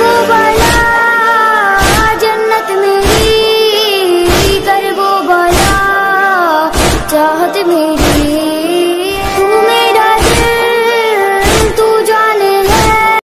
वो जन्नत मेरी कर वो बाला चाहत मेरी।